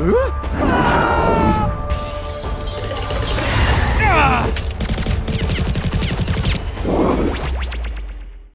으악!